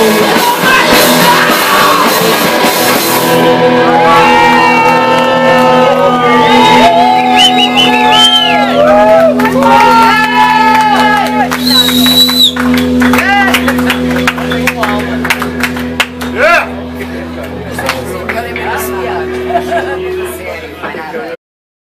Oh.